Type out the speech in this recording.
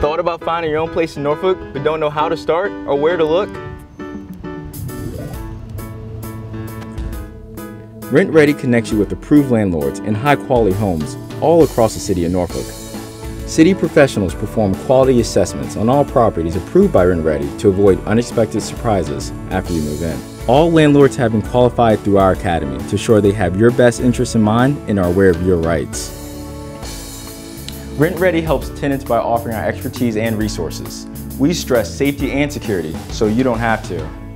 Thought about finding your own place in Norfolk, but don't know how to start or where to look? Rent Ready connects you with approved landlords and high quality homes all across the city of Norfolk. City professionals perform quality assessments on all properties approved by Rent Ready to avoid unexpected surprises after you move in. All landlords have been qualified through our academy to ensure they have your best interests in mind and are aware of your rights. Rent Ready helps tenants by offering our expertise and resources. We stress safety and security so you don't have to.